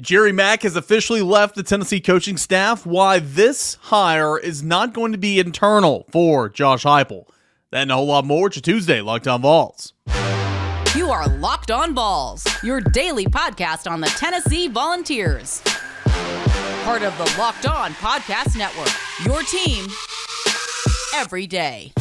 Jerry Mack has officially left the Tennessee coaching staff. Why this hire is not going to be internal for Josh Heupel. And a whole lot more to Tuesday, Locked On Vols. You are Locked On Vols, your daily podcast on the Tennessee Volunteers. Part of the Locked On Podcast Network, your team every day.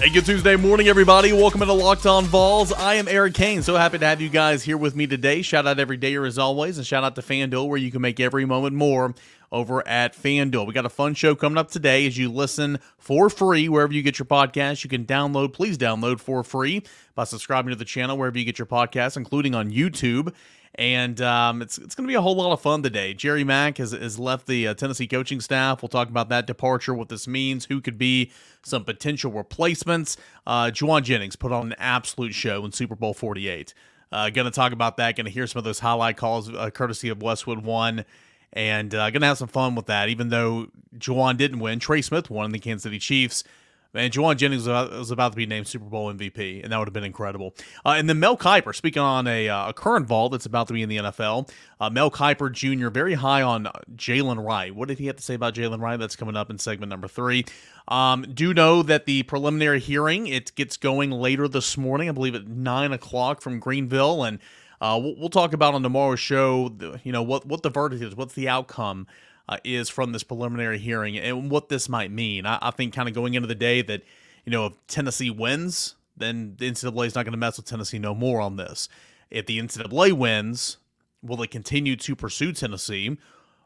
Hey, good Tuesday morning, everybody. Welcome to Locked On Vols. I am Eric Cain. So happy to have you guys here with me today. Shout out every dayer as always, and shout out to FanDuel, where you can make every moment more over at FanDuel. We got a fun show coming up today as you listen for free wherever you get your podcast. You can download, please download for free by subscribing to the channel wherever you get your podcast, including on YouTube and um, it's it's going to be a whole lot of fun today. Jerry Mack has, has left the uh, Tennessee coaching staff. We'll talk about that departure, what this means, who could be some potential replacements. Uh, Jauan Jennings put on an absolute show in Super Bowl 48. Uh, going to talk about that. Going to hear some of those highlight calls, uh, courtesy of Westwood One, and uh, going to have some fun with that. Even though Jauan didn't win, Trey Smith won in the Kansas City Chiefs. Man, Jauan Jennings was about to be named Super Bowl MVP, and that would have been incredible. Uh, and then Mel Kiper, speaking on a, uh, a, current Vol that's about to be in the NFL, uh, Mel Kiper Jr., very high on Jaylen Wright. What did he have to say about Jaylen Wright? That's coming up in segment number three. Um, do know that the preliminary hearing, it gets going later this morning, I believe at 9 o'clock from Greenville, and uh, we'll, we'll, talk about on tomorrow's show, you know, what, what the verdict is, what's the outcome uh, is from this preliminary hearing and what this might mean. I, I think kind of going into the day that, you know, if Tennessee wins, then the NCAA is not going to mess with Tennessee no more on this. If the NCAA wins, will they continue to pursue Tennessee?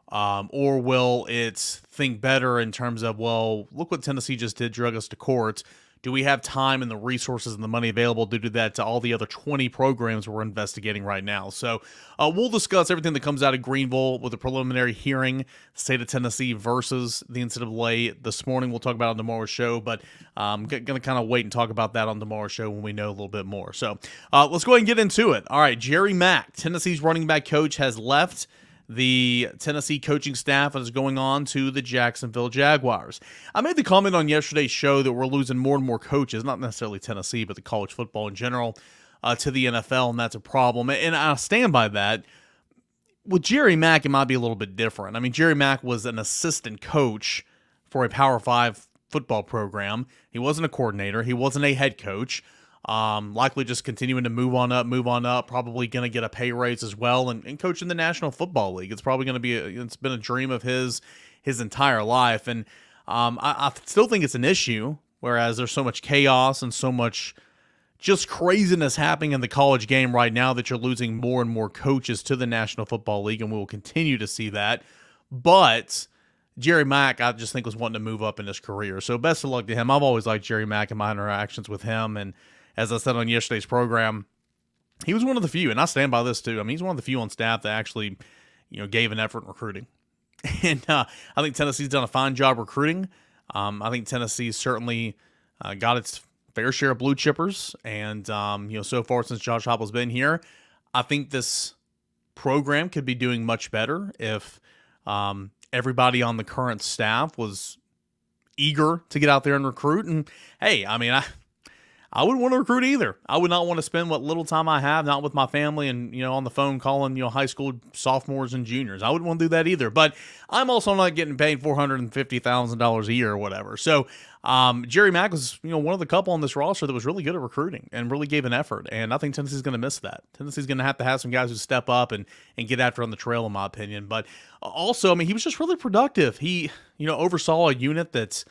Um, or will it think better in terms of, well, look what Tennessee just did, drug us to court do we have time and the resources and the money available to do that to all the other 20 programs we're investigating right now? So uh, we'll discuss everything that comes out of Greenville with the preliminary hearing, state of Tennessee versus the NCAA this morning. We'll talk about on tomorrow's show, but I'm going to kind of wait and talk about that on tomorrow's show when we know a little bit more. So uh, let's go ahead and get into it. All right, Jerry Mack, Tennessee's running back coach, has left the Tennessee coaching staff is going on to the Jacksonville Jaguars. I made the comment on yesterday's show that we're losing more and more coaches, not necessarily Tennessee, but the college football in general, uh, to the NFL, and that's a problem. And I stand by that. With Jerry Mack, it might be a little bit different. I mean, Jerry Mack was an assistant coach for a Power Five football program. He wasn't a coordinator, he wasn't a head coach. Um, likely just continuing to move on up, move on up. Probably going to get a pay raise as well, and, and coach in the National Football League. It's probably going to be. A, it's been a dream of his his entire life, and um, I, I still think it's an issue. Whereas there's so much chaos and so much just craziness happening in the college game right now that you're losing more and more coaches to the National Football League, and we will continue to see that. But Jerry Mack, I just think was wanting to move up in his career. So best of luck to him. I've always liked Jerry Mack and my interactions with him, and as I said on yesterday's program, he was one of the few, and I stand by this too. I mean, he's one of the few on staff that actually, you know, gave an effort in recruiting. And uh, I think Tennessee's done a fine job recruiting. Um, I think Tennessee certainly uh, got its fair share of blue chippers, and um, you know, so far since Josh Heupel's been here, I think this program could be doing much better if um, everybody on the current staff was eager to get out there and recruit. And hey, I mean, I I wouldn't want to recruit either. I would not want to spend what little time I have, not with my family and, you know, on the phone calling, you know, high school sophomores and juniors. I wouldn't want to do that either. But I'm also not getting paid $450,000 a year or whatever. So, um, Jerry Mack was, you know, one of the couple on this roster that was really good at recruiting and really gave an effort. And I think Tennessee's going to miss that. Tennessee's going to have to have some guys who step up and, and get after on the trail, in my opinion. But also, I mean, he was just really productive. He, you know, oversaw a unit that's,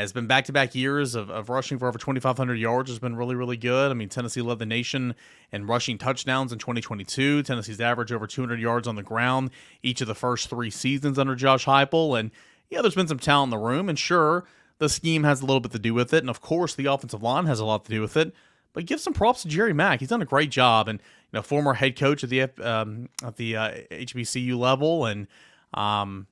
has been back to back years of, of rushing for over 2,500 yards, has been really, really good. I mean, Tennessee led the nation in rushing touchdowns in 2022. Tennessee's average over 200 yards on the ground each of the first three seasons under Josh Heupel. And yeah, there's been some talent in the room, and sure, the scheme has a little bit to do with it. And of course, the offensive line has a lot to do with it. But give some props to Jerry Mack. He's done a great job. And, you know, former head coach at the, um, at the uh, HBCU level and, um,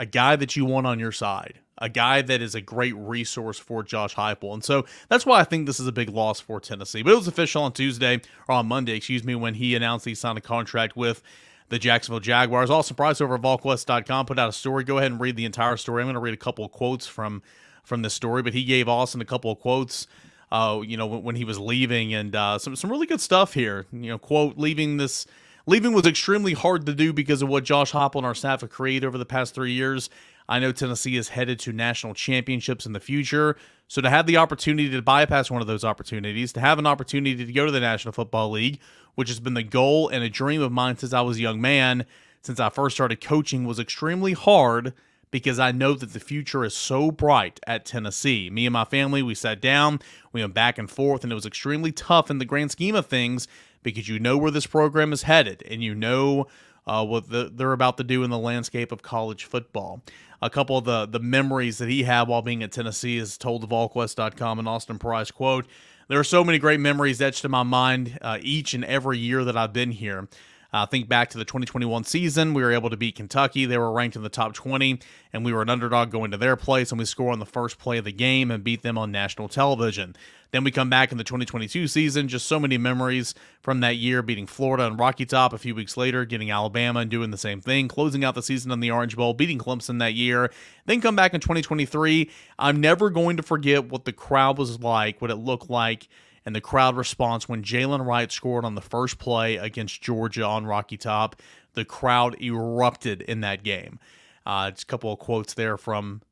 a guy that you want on your side a guy that is a great resource for Josh Heupel. And so that's why I think this is a big loss for Tennessee. But it was official on Tuesday, or on Monday, excuse me, when he announced he signed a contract with the Jacksonville Jaguars. Austin Price over at VolQuest.com put out a story. Go ahead and read the entire story. I'm going to read a couple of quotes from from this story, but he gave Austin a couple of quotes. Uh, you know, when, when he was leaving, and uh, some some really good stuff here. You know, quote: "Leaving this, leaving was extremely hard to do because of what Josh Heupel and our staff have created over the past three years. I know Tennessee is headed to national championships in the future, so to have the opportunity to bypass one of those opportunities, to have an opportunity to go to the National Football League, which has been the goal and a dream of mine since I was a young man." since I first started coaching was extremely hard because I know that the future is so bright at Tennessee. Me and my family, we sat down, we went back and forth, and it was extremely tough in the grand scheme of things because you know where this program is headed and you know uh, what the, they're about to do in the landscape of college football. A couple of the, the memories that he had while being at Tennessee is told to VolQuest.com and Austin Price quote, there are so many great memories etched in my mind uh, each and every year that I've been here. Uh, think back to the 2021 season. We were able to beat Kentucky. They were ranked in the top 20, and we were an underdog going to their place, and we score on the first play of the game and beat them on national television. Then we come back in the 2022 season. Just so many memories from that year, beating Florida and Rocky Top a few weeks later, getting Alabama and doing the same thing, closing out the season in the Orange Bowl, beating Clemson that year. Then come back in 2023. I'm never going to forget what the crowd was like, what it looked like and the crowd response when Jaylen Wright scored on the first play against Georgia on Rocky Top. The crowd erupted in that game. Uh, just a couple of quotes there from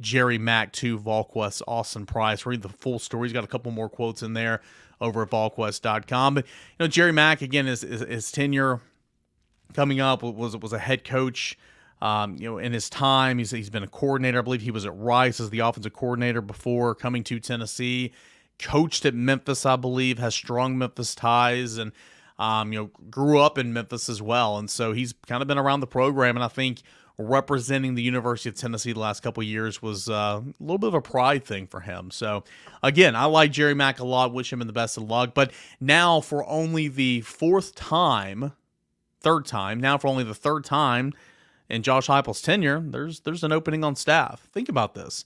Jerry Mack to VolQuest Austin Price. Read the full story. He's got a couple more quotes in there over at VolQuest.com. But you know, Jerry Mack again, his, his tenure coming up was was a head coach. Um, you know, in his time, he's he's been a coordinator. I believe he was at Rice as the offensive coordinator before coming to Tennessee coached at Memphis, I believe, has strong Memphis ties, and um, you know grew up in Memphis as well, and so he's kind of been around the program, and I think representing the University of Tennessee the last couple years was uh, a little bit of a pride thing for him. So again, I like Jerry Mack a lot. Wish him the best of luck. But now for only the fourth time, third time, now for only the third time in Josh Heupel's tenure, there's there's an opening on staff. Think about this.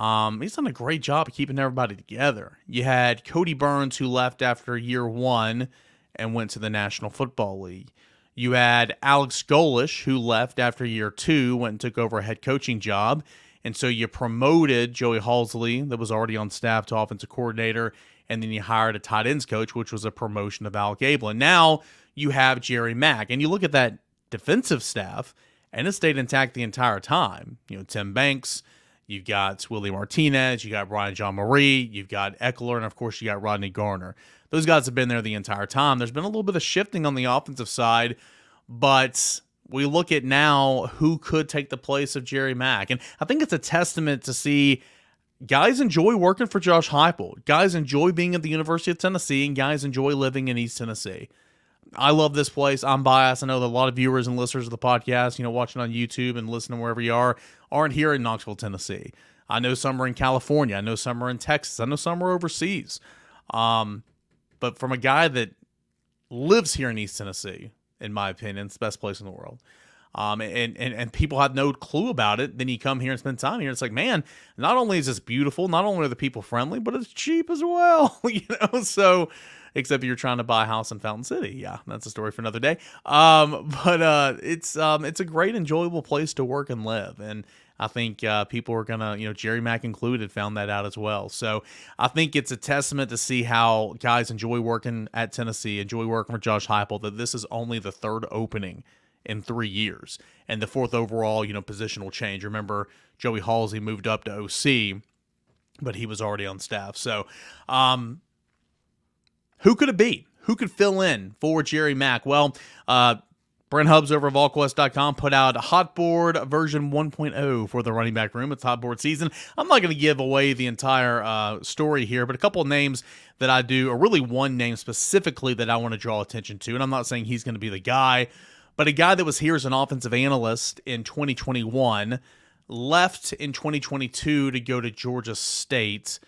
Um, he's done a great job of keeping everybody together. You had Kodi Burns, who left after year one and went to the National Football League. You had Alex Golesh, who left after year two, went and took over a head coaching job. And so you promoted Joey Halzle, that was already on staff, to offensive coordinator. And then you hired a tight ends coach, which was a promotion of Alec Abeln. And now you have Jerry Mack. And you look at that defensive staff, and it stayed intact the entire time. You know, Tim Banks, You've got Willie Martinez, you got Brian Jean-Mary, you've got Ekeler, and of course you got Rodney Garner. Those guys have been there the entire time. There's been a little bit of shifting on the offensive side, but we look at now who could take the place of Jerry Mack. And I think it's a testament to see guys enjoy working for Josh Heupel. Guys enjoy being at the University of Tennessee, and guys enjoy living in East Tennessee. I love this place. I'm biased. I know that a lot of viewers and listeners of the podcast, you know, watching on YouTube and listening wherever you are, aren't here in Knoxville, Tennessee. I know some are in California. I know some are in Texas. I know some are overseas. Um, but from a guy that lives here in East Tennessee, in my opinion, it's the best place in the world. Um, and, and, and people have no clue about it. Then you come here and spend time here. It's like, man, not only is this beautiful, not only are the people friendly, but it's cheap as well. you know, so except you're trying to buy a house in Fountain City. Yeah, that's a story for another day. Um, but uh, it's um, it's a great, enjoyable place to work and live, and I think uh, people are gonna, you know, Jerry Mack included, found that out as well. So I think it's a testament to see how guys enjoy working at Tennessee, enjoy working for Josh Heupel. That this is only the third opening in three years, and the fourth overall, you know, positional change. Remember, Joey Halzle moved up to OC, but he was already on staff. So, um, who could it be? Who could fill in for Jerry Mack? Well, uh, Brent Hubbs over at VolQuest.com put out hot board version 1.0 for the running back room. It's hot board season. I'm not going to give away the entire uh, story here, but a couple of names that I do, or really one name specifically that I want to draw attention to. And I'm not saying he's going to be the guy, but a guy that was here as an offensive analyst in 2021, left in 2022 to go to Georgia State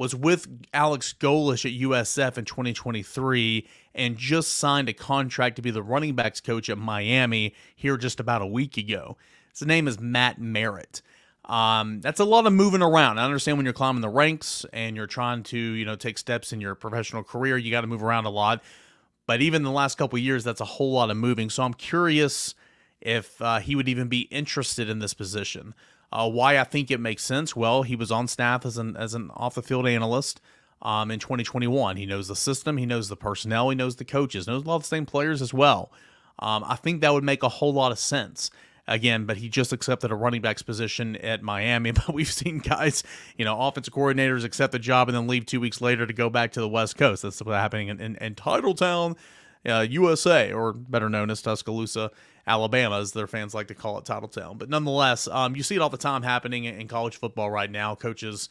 was with Alex Golesh at USF in 2023 and just signed a contract to be the running backs coach at Miami here just about a week ago. His name is Matt Merritt. Um, that's a lot of moving around. I understand when you're climbing the ranks and you're trying to, you know, take steps in your professional career, you got to move around a lot. But even the last couple years, that's a whole lot of moving. So I'm curious if uh, he would even be interested in this position. Uh, why I think it makes sense? Well, he was on staff as an as an off the field analyst um, in 2021. He knows the system, he knows the personnel, he knows the coaches, knows a lot of the same players as well. Um, I think that would make a whole lot of sense. Again, but he just accepted a running backs position at Miami. But we've seen guys, you know, offensive coordinators accept the job and then leave two weeks later to go back to the West Coast. That's what's happening in, in, in Titletown, uh, USA, or better known as Tuscaloosa, Alabama, as their fans like to call it, Titletown. But nonetheless, um, you see it all the time happening in college football right now. Coaches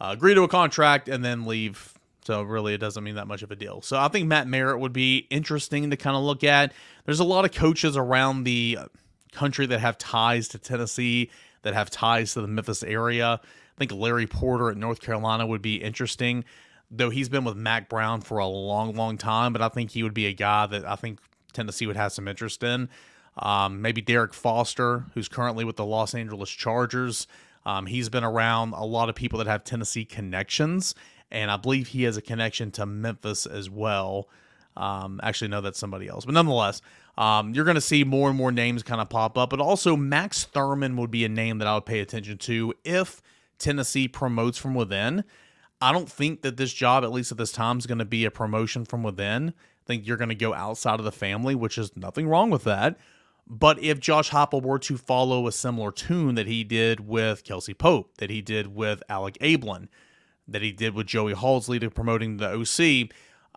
uh, agree to a contract and then leave. So really, it doesn't mean that much of a deal. So I think Matt Merritt would be interesting to kind of look at. There's a lot of coaches around the country that have ties to Tennessee, that have ties to the Memphis area. I think Larry Porter at North Carolina would be interesting, though he's been with Mack Brown for a long, long time. But I think he would be a guy that I think Tennessee would have some interest in. Um, maybe Derek Foster, who's currently with the Los Angeles Chargers. Um, he's been around a lot of people that have Tennessee connections, and I believe he has a connection to Memphis as well. Um, actually, no, that's somebody else, but nonetheless, um, you're going to see more and more names kind of pop up. But also, Max Thurman would be a name that I would pay attention to if Tennessee promotes from within. I don't think that this job, at least at this time, is going to be a promotion from within. I think you're going to go outside of the family, which is nothing wrong with that. But if Josh Heupel were to follow a similar tune that he did with Kelsey Pope, that he did with Alec Abeln, that he did with Joey Halzle to promoting the OC,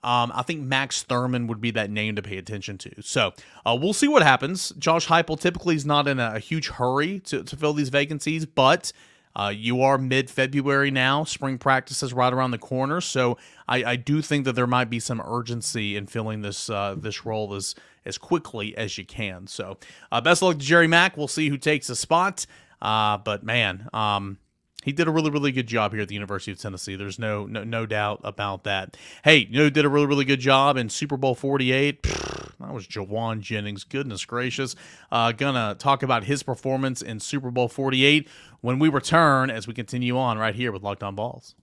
um, I think Max Thurman would be that name to pay attention to. So uh, we'll see what happens. Josh Heupel typically is not in a, a huge hurry to, to fill these vacancies, but uh, you are mid February now. Spring practice is right around the corner, so I, I, do think that there might be some urgency in filling this uh, this role as as quickly as you can. So, uh, best of luck to Jerry Mack. We'll see who takes the spot. Uh, but man, um, he did a really, really good job here at the University of Tennessee. There's no, no, no doubt about that. Hey, you know, did a really, really good job in Super Bowl 48. That was Jauan Jennings. Goodness gracious. Uh, gonna talk about his performance in Super Bowl 48 when we return as we continue on right here with Locked On Vols.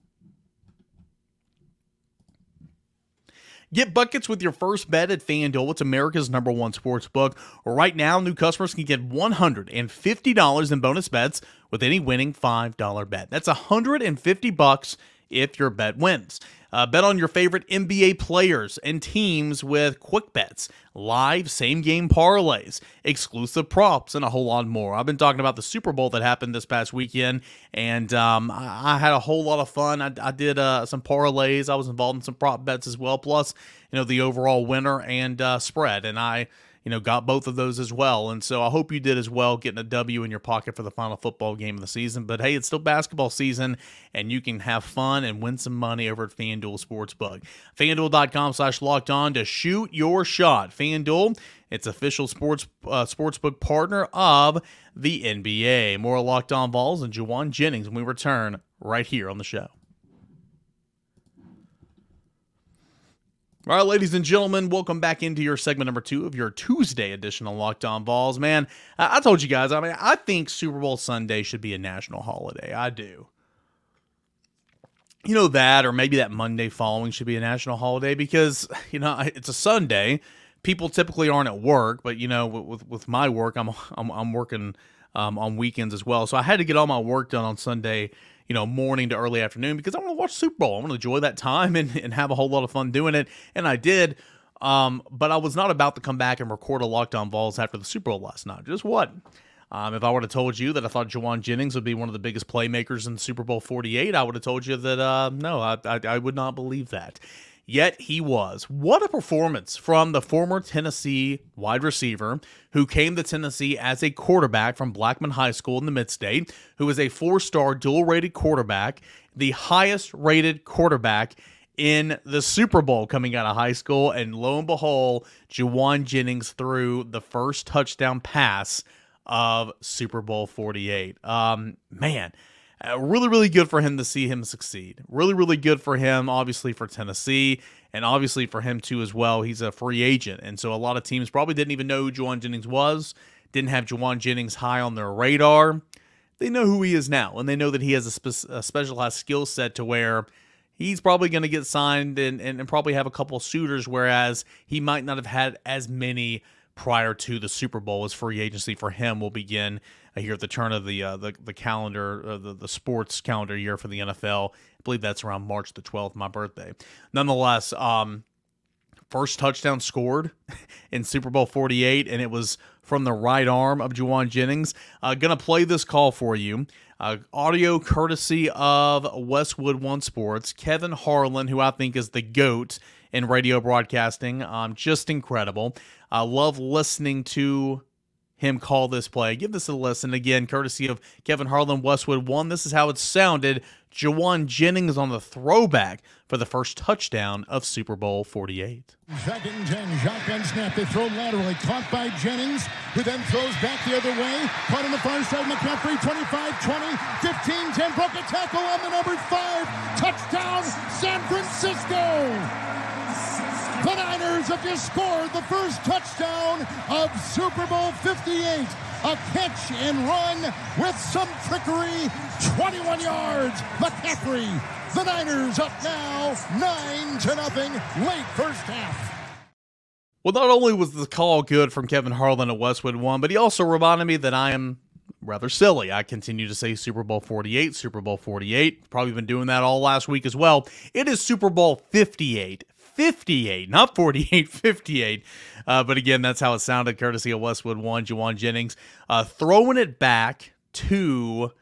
Get buckets with your first bet at FanDuel. It's America's number one sports book. Right now, new customers can get $150 in bonus bets with any winning $5 bet. That's 150 bucks if your bet wins. Uh, bet on your favorite NBA players and teams with quick bets, live same game parlays, exclusive props, and a whole lot more. I've been talking about the Super Bowl that happened this past weekend, and um, I, I, had a whole lot of fun. I, I did uh, some parlays. I was involved in some prop bets as well, plus you know the overall winner and uh, spread, and I you know, got both of those as well. And so I hope you did as well, getting a W in your pocket for the final football game of the season. But hey, it's still basketball season, and you can have fun and win some money over at FanDuel Sportsbook. FanDuel.com slash locked on to shoot your shot. FanDuel, it's official sports uh, sportsbook partner of the NBA. More locked on Vols and Jauan Jennings when we return right here on the show. All right, ladies and gentlemen, welcome back into your segment number two of your Tuesday edition of Locked On Vols. Man, I told you guys, I mean, I think Super Bowl Sunday should be a national holiday. I do. You know that, or maybe that Monday following should be a national holiday because you know it's a Sunday. People typically aren't at work, but you know, with with my work, I'm I'm, I'm working um, on weekends as well, so I had to get all my work done on Sunday you know, morning to early afternoon because I want to watch Super Bowl. I want to enjoy that time and, and have a whole lot of fun doing it. And I did. Um, but I was not about to come back and record a Locked On Vols after the Super Bowl last night. Just what? Um, if I would have told you that I thought Jauan Jennings would be one of the biggest playmakers in Super Bowl 48, I would have told you that uh, no, I, I, I would not believe that. Yet he was. What a performance from the former Tennessee wide receiver who came to Tennessee as a quarterback from Blackman High School in the Mid State, who is a four star dual rated quarterback, the highest rated quarterback in the Super Bowl coming out of high school. And lo and behold, Jauan Jennings threw the first touchdown pass of Super Bowl 48. Um, man, uh, really, really good for him to see him succeed. Really, really good for him, obviously, for Tennessee, and obviously for him, too, as well. He's a free agent. And so a lot of teams probably didn't even know who Jauan Jennings was, didn't have Jauan Jennings high on their radar. They know who he is now, and they know that he has a, spe- a specialized skill set to where he's probably going to get signed and, and, and probably have a couple suitors, whereas he might not have had as many prior to the Super Bowl as free agency for him will begin uh, here at the turn of the uh, the, the calendar, uh, the, the sports calendar year for the NFL. I believe that's around March the 12th, my birthday. Nonetheless, um, first touchdown scored in Super Bowl 48, and it was from the right arm of Jauan Jennings. Uh, gonna play this call for you. Uh, audio courtesy of Westwood One Sports. Kevin Harlan, who I think is the GOAT in radio broadcasting, um, just incredible. I love listening to him call this play. Give this a listen again, courtesy of Kevin Harlan Westwood One. This is how it sounded Jauan Jennings on the throwback for the first touchdown of Super Bowl 48. Second and 10, shotgun snap. They throw laterally. Caught by Jennings, who then throws back the other way. Caught on the far side. McCaffrey, 25, 20, 15, 10. Broke a tackle on the number five. Touchdown, San Francisco. The Niners have just scored the first touchdown of Super Bowl 58. A catch and run with some trickery. 21 yards. McCaffrey. The Niners up now 9 to nothing late first half. Well, not only was the call good from Kevin Harlan at Westwood One, but he also reminded me that I am rather silly. I continue to say Super Bowl 48, Super Bowl 48. Probably been doing that all last week as well. It is Super Bowl 58. 58, not 48, 58. Uh, but again, that's how it sounded, courtesy of Westwood One, Jauan Jennings, uh, throwing it back to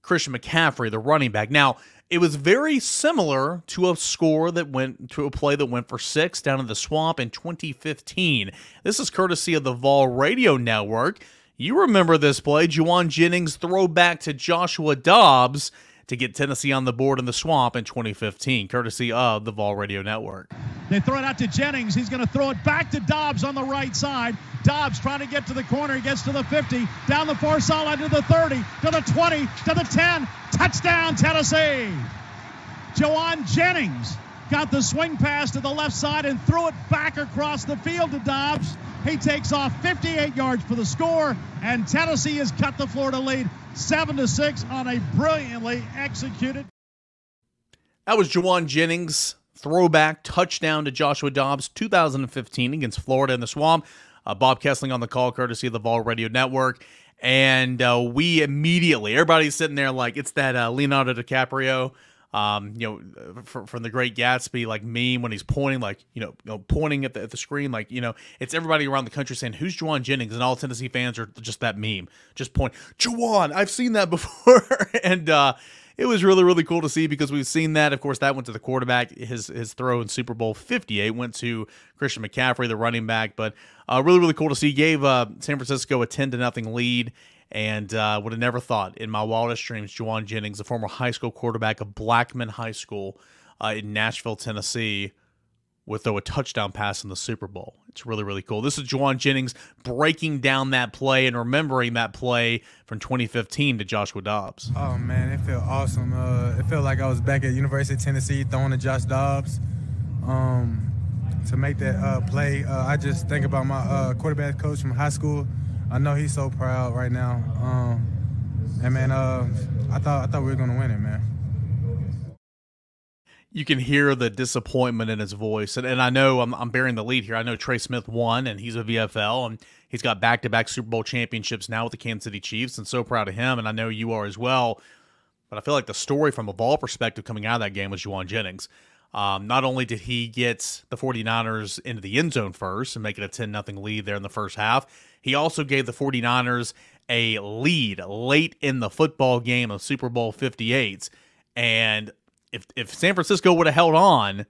Christian McCaffrey, the running back. Now, it was very similar to a score that went to a play that went for six down in the swamp in 2015. This is courtesy of the Vol Radio Network. You remember this play, Jauan Jennings throw back to Joshua Dobbs to get Tennessee on the board in the swamp in 2015, courtesy of the Vol Radio Network. They throw it out to Jennings. He's going to throw it back to Dobbs on the right side. Dobbs trying to get to the corner. He gets to the 50, down the far sideline to the 30, to the 20, to the 10. Touchdown, Tennessee. Jauan Jennings got the swing pass to the left side and threw it back across the field to Dobbs. He takes off 58 yards for the score, and Tennessee has cut the Florida lead 7 to 6 on a brilliantly executed. That was Jauan Jennings throwback touchdown to Joshua Dobbs 2015 against Florida in the Swamp. Uh, Bob Kessling on the call, courtesy of the Vol Radio Network. And uh, we immediately, everybody's sitting there like it's that uh, Leonardo DiCaprio, um, you know, from, from the Great Gatsby, like meme when he's pointing, like you know, you know, pointing at the at the screen, like you know, it's everybody around the country saying, "Who's Jauan Jennings?" And all Tennessee fans are just that meme, just point, Jauan. I've seen that before, and uh, it was really really cool to see because we've seen that. Of course, that went to the quarterback. His his throw in Super Bowl Fifty Eight went to Christian McCaffrey, the running back. But uh, really really cool to see. Gave uh, San Francisco a ten to nothing lead. And uh, would have never thought in my wildest dreams, Jauan Jennings, a former high school quarterback of Blackman High School uh, in Nashville, Tennessee, would throw a touchdown pass in the Super Bowl. It's really, really cool. This is Jauan Jennings breaking down that play and remembering that play from 2015 to Joshua Dobbs. Oh man, it felt awesome. Uh, it felt like I was back at University of Tennessee throwing to Josh Dobbs. Um, to make that uh, play, uh, I just think about my uh, quarterback coach from high school. I know he's so proud right now. Um, and man, uh, I thought I thought we were gonna win it, man you can hear the disappointment in his voice. And, and I know I'm, I'm bearing the lead here. I know Trey Smith won, and he's a VFL, and he's got back to back Super Bowl championships now with the Kansas City Chiefs, and so proud of him. And I know you are as well. But I feel like the story from a ball perspective coming out of that game was Jauan Jennings. Um, not only did he get the 49ers into the end zone first and make it a 10 0 lead there in the first half, he also gave the 49ers a lead late in the football game of Super Bowl 58. And if if San Francisco would have held on,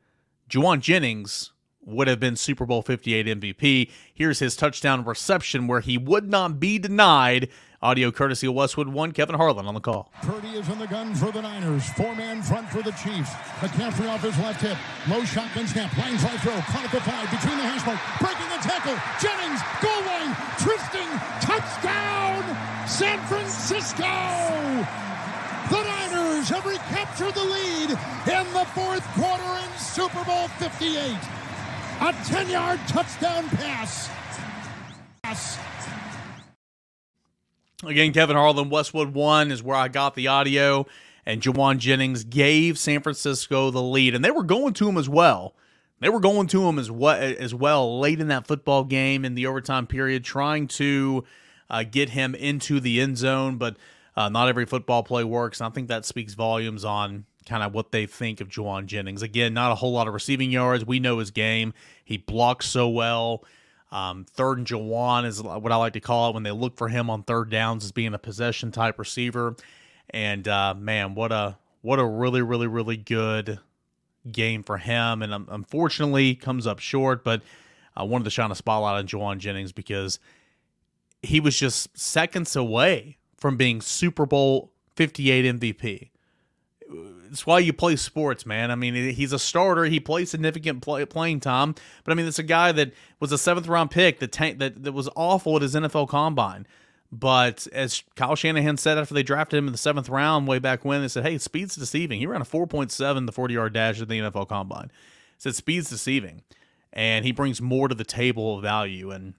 Jauan Jennings would have been Super Bowl 58 MVP. Here's his touchdown reception where he would not be denied. Audio courtesy of Westwood One. Kevin Harlan on the call. Purdy is in the gun for the Niners. Four-man front for the Chiefs. McCaffrey off his left hip. Low shotgun snap. Line fly throw. Caught at the five. Between the hash mark. Breaking the tackle. Jennings. Goal line. Twisting. Touchdown. San Francisco. The Niners have recaptured the lead in the fourth quarter in Super Bowl 58. A 10 yard touchdown pass. pass. Again, Kevin Harlan, Westwood One is where I got the audio, and Jauan Jennings gave San Francisco the lead, and they were going to him as well. They were going to him as well, as well late in that football game in the overtime period, trying to uh, get him into the end zone, but uh, not every football play works. And I think that speaks volumes on kind of what they think of Jauan Jennings. Again, not a whole lot of receiving yards. We know his game. He blocks so well. Um, third and Jauan is what I like to call it when they look for him on third downs as being a possession type receiver. And uh, man, what a what a really really really good game for him. And um, unfortunately, comes up short. But I wanted to shine a spotlight on Jauan Jennings because he was just seconds away from being Super Bowl 58 MVP it's why you play sports, man. I mean, he's a starter. He plays significant play, playing time, but I mean, it's a guy that was a seventh round pick that that that was awful at his NFL combine. But as Kyle Shanahan said after they drafted him in the seventh round way back when, they said, "Hey, speed's deceiving." He ran a 4.7 the 40 yard dash at the NFL combine. Said speed's deceiving, and he brings more to the table of value, and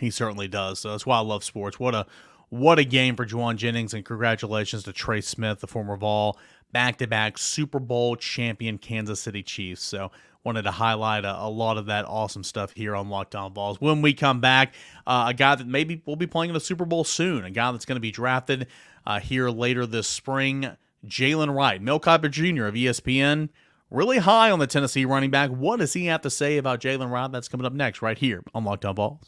he certainly does. So that's why I love sports. What a what a game for Jauan Jennings, and congratulations to Trey Smith, the former Vol back to back Super Bowl champion Kansas City Chiefs. So, wanted to highlight a, a, lot of that awesome stuff here on Locked On Vols. When we come back, uh, a guy that maybe will be playing in the Super Bowl soon, a guy that's going to be drafted uh, here later this spring, Jaylen Wright, Mel Kiper Jr. of ESPN. Really high on the Tennessee running back. What does he have to say about Jaylen Wright? That's coming up next, right here on Lockdown On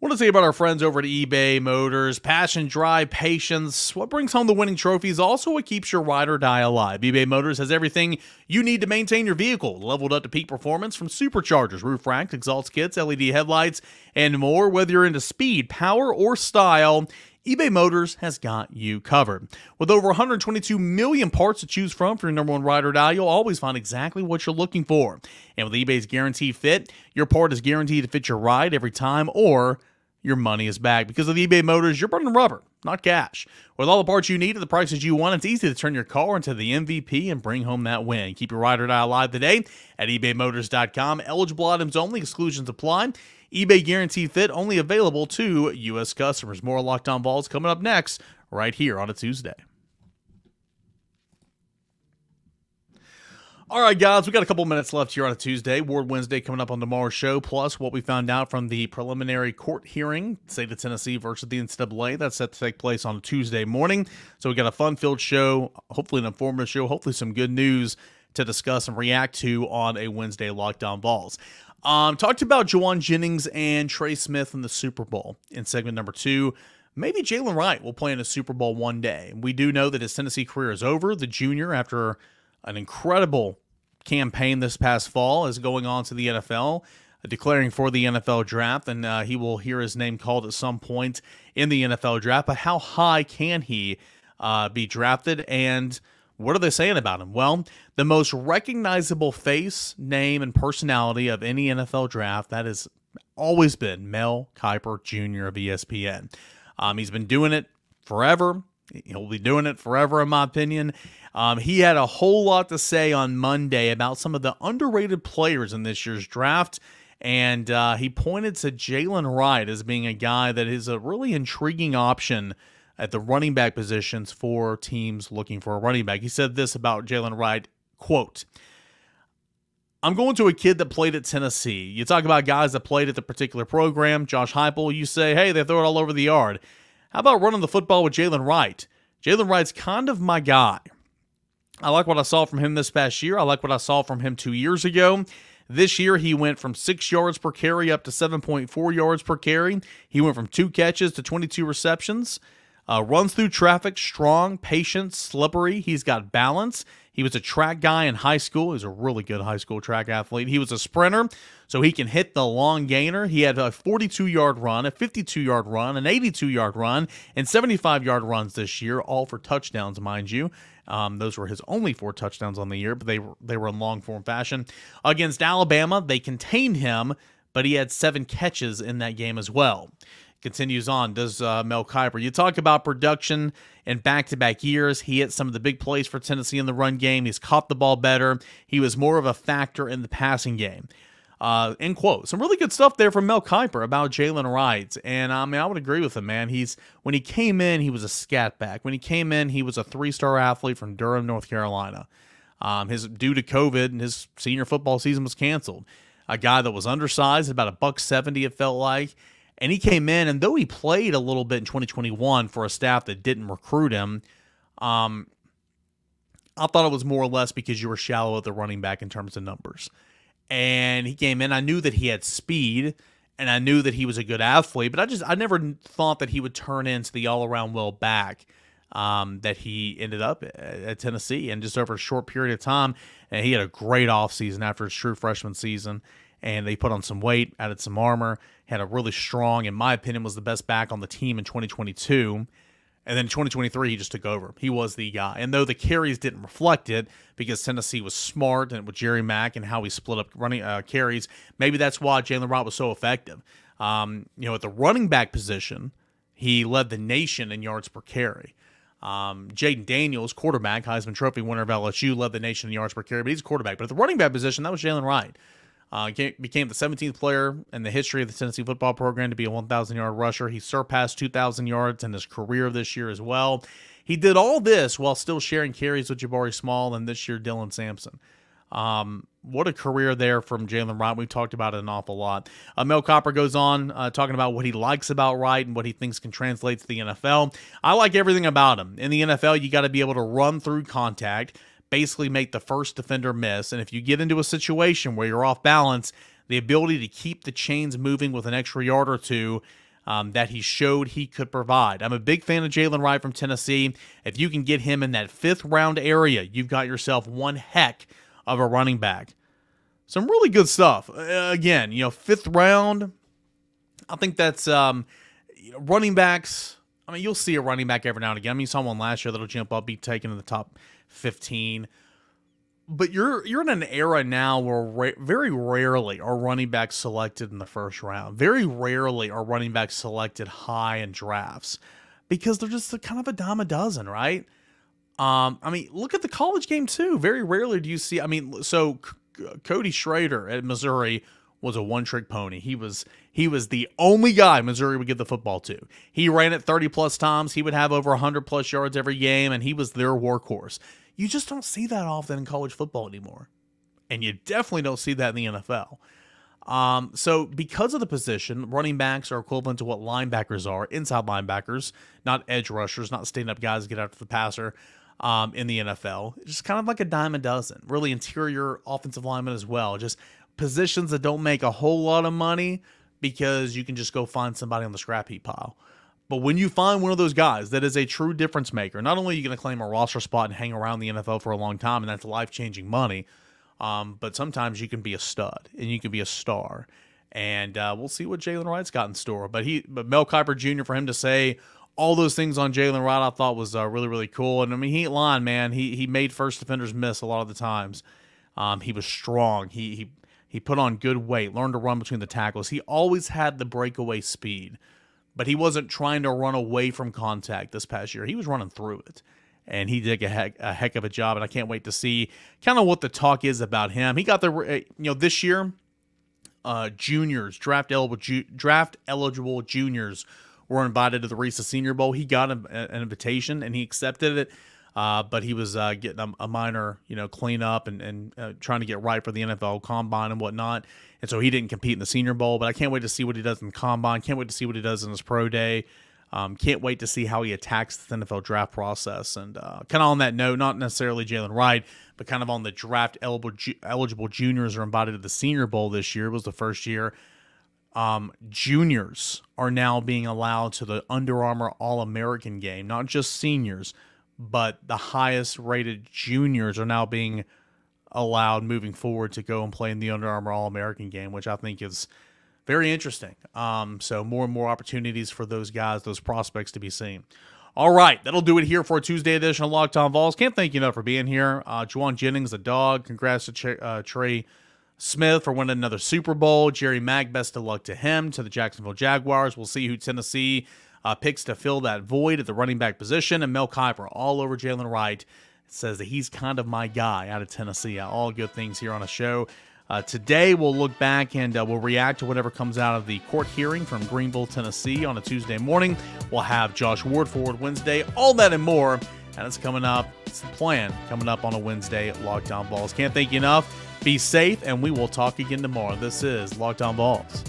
Want to say about our friends over at eBay Motors. Passion, drive, patience. What brings home the winning trophies? Also, what keeps your ride or die alive. eBay Motors has everything you need to maintain your vehicle. Leveled up to peak performance from superchargers, roof racks, exhaust kits, LED headlights, and more. Whether you're into speed, power, or style, eBay Motors has got you covered. With over 122 million parts to choose from for your number one ride or die, you'll always find exactly what you're looking for. And with eBay's guaranteed fit, your part is guaranteed to fit your ride every time or your money is back. Because of eBay Motors, you're burning rubber, not cash. With all the parts you need at the prices you want, it's easy to turn your car into the MVP and bring home that win. Keep your ride or die alive today at ebaymotors.com. Eligible items only, exclusions apply. eBay guaranteed fit only available to U.S. customers. More Locked On Vols coming up next, right here on a Tuesday. All right, guys, we got a couple minutes left here on a Tuesday. Ward Wednesday coming up on tomorrow's show, plus what we found out from the preliminary court hearing, state of Tennessee versus the NCAA. That's set to take place on Tuesday morning. So we got a fun-filled show, hopefully an informative show, hopefully some good news to discuss and react to on a Wednesday Locked On Vols. Um, talked about Jauan Jennings and Trey Smith in the Super Bowl in segment number two. Maybe Jaylen Wright will play in a Super Bowl one day. We do know that his Tennessee career is over. The junior, after an incredible campaign this past fall, is going on to the NFL, uh, declaring for the NFL draft, and uh, he will hear his name called at some point in the NFL draft. But how high can he uh, be drafted? And what are they saying about him? Well, the most recognizable face, name, and personality of any NFL draft that has always been Mel Kiper Jr. of ESPN. Um, he's been doing it forever. He'll be doing it forever, in my opinion. Um, he had a whole lot to say on Monday about some of the underrated players in this year's draft. And uh, he pointed to Jaylen Wright as being a guy that is a really intriguing option at the running back positions for teams looking for a running back. He said this about Jaylen Wright, quote, I'm going to a kid that played at Tennessee. You talk about guys that played at the particular program, Josh Heupel, you say, hey, they throw it all over the yard. How about running the football with Jaylen Wright? Jaylen Wright's kind of my guy. I like what I saw from him this past year. I like what I saw from him two years ago. This year, he went from six yards per carry up to 7.4 yards per carry. He went from two catches to 22 receptions. Uh, runs through traffic, strong, patient, slippery. He's got balance. He was a track guy in high school. He was a really good high school track athlete. He was a sprinter, so he can hit the long gainer. He had a 42 yard run, a 52 yard run, an 82 yard run, and 75 yard runs this year, all for touchdowns, mind you. Um, those were his only four touchdowns on the year, but they were, they were in long form fashion. Against Alabama, they contained him, but he had seven catches in that game as well. Continues on, does uh, Mel Kiper. You talk about production in back to back years. He hit some of the big plays for Tennessee in the run game. He's caught the ball better. He was more of a factor in the passing game. Uh, end quote. Some really good stuff there from Mel Kiper about Jaylen Wright. And I mean, I would agree with him, man. He's when he came in, he was a scat back. When he came in, he was a three star athlete from Durham, North Carolina. Um, his due to COVID and his senior football season was canceled. A guy that was undersized, about a buck seventy, it felt like, and he came in, and though he played a little bit in 2021 for a staff that didn't recruit him, um, I thought it was more or less because you were shallow at the running back in terms of numbers. And he came in. I knew that he had speed, and I knew that he was a good athlete, but I just I never thought that he would turn into the all around well back um, that he ended up at, at, Tennessee. And just over a short period of time, and he had a great offseason after his true freshman season. And they put on some weight, added some armor, had a really strong, in my opinion, was the best back on the team in 2022. And then in 2023, he just took over. He was the guy. And though the carries didn't reflect it because Tennessee was smart and with Jerry Mack and how he split up running uh, carries, maybe that's why Jaylen Wright was so effective. Um, you know, at the running back position, he led the nation in yards per carry. Um, Jayden Daniels, quarterback, Heisman Trophy winner of LSU, led the nation in yards per carry, but he's a quarterback. But at the running back position, that was Jaylen Wright. Uh, became the 17th player in the history of the Tennessee football program to be a 1,000 yard rusher. He surpassed 2,000 yards in his career this year as well. He did all this while still sharing carries with Jabari Small and this year Dylan Sampson. Um, what a career there from Jaylen Wright. We've talked about it an awful lot. Uh, Mel Kiper goes on uh, talking about what he likes about Wright and what he thinks can translate to the NFL. I like everything about him. In the NFL, you got to be able to run through contact basically make the first defender miss. And if you get into a situation where you're off balance, the ability to keep the chains moving with an extra yard or two um, that he showed he could provide. I'm a big fan of Jaylen Wright from Tennessee. If you can get him in that fifth round area, you've got yourself one heck of a running back. Some really good stuff. Uh, again, you know, fifth round. I think that's um, running backs. I mean, you'll see a running back every now and again. I mean, someone last year that'll jump up, be taken in the top 15. But you're you're in an era now where ra- very rarely are running backs selected in the first round. Very rarely are running backs selected high in drafts because they're just a, kind of a dime a dozen, right? Um, I mean, look at the college game too. Very rarely do you see. I mean, so C- Cody Schrader at Missouri was a one trick pony. He was he was the only guy Missouri would give the football to. He ran it 30 plus times. He would have over 100 plus yards every game, and he was their workhorse. You just don't see that often in college football anymore. And you definitely don't see that in the NFL. Um, so, because of the position, running backs are equivalent to what linebackers are inside linebackers, not edge rushers, not stand up guys get after the passer um, in the NFL. Just kind of like a dime a dozen. Really, interior offensive linemen as well. Just positions that don't make a whole lot of money because you can just go find somebody on the scrap heap pile. But when you find one of those guys that is a true difference maker, not only are you going to claim a roster spot and hang around the NFL for a long time, and that's life changing money, um, but sometimes you can be a stud and you can be a star. And uh, we'll see what Jaylen Wright's got in store. But he, but Mel Kiper Jr. for him to say all those things on Jaylen Wright, I thought was uh, really really cool. And I mean, he ain't lying, man. He he made first defenders miss a lot of the times. Um, he was strong. He he he put on good weight, learned to run between the tackles. He always had the breakaway speed but he wasn't trying to run away from contact this past year. He was running through it. And he did a heck, a heck of a job, and I can't wait to see kind of what the talk is about him. He got the, uh, you know, this year, uh, juniors, draft eligible, ju- draft eligible juniors were invited to the Reese Senior Bowl. He got an, an invitation and he accepted it. Uh, but he was uh, getting a, a, minor, you know, cleanup and, and uh, trying to get right for the NFL combine and whatnot. And so he didn't compete in the Senior Bowl. But I can't wait to see what he does in the combine. Can't wait to see what he does in his pro day. Um, can't wait to see how he attacks the NFL draft process. And uh, kind of on that note, not necessarily Jaylen Wright, but kind of on the draft eligible, eligible juniors are invited to the Senior Bowl this year. It was the first year. Um, juniors are now being allowed to the Under Armour All American game, not just seniors but the highest rated juniors are now being allowed moving forward to go and play in the Under Armour All American game, which I think is very interesting. Um, so more and more opportunities for those guys, those prospects to be seen. All right, that'll do it here for a Tuesday edition of Locked On Vols. Can't thank you enough for being here. Uh, Jauan Jennings, the dog. Congrats to Ch- uh, Trey Smith for winning another Super Bowl. Jerry Mack, best of luck to him. To the Jacksonville Jaguars. We'll see who Tennessee uh, picks to fill that void at the running back position. And Mel Kiper all over Jaylen Wright says that he's kind of my guy out of Tennessee. All good things here on a show. Uh, today, we'll look back and uh, we'll react to whatever comes out of the court hearing from Greenville, Tennessee on a Tuesday morning. We'll have Josh Ward forward Wednesday, all that and more and it's coming up. It's the plan coming up on a Wednesday Locked Vols. Can't thank you enough. Be safe, and we will talk again tomorrow. This is Locked On Vols.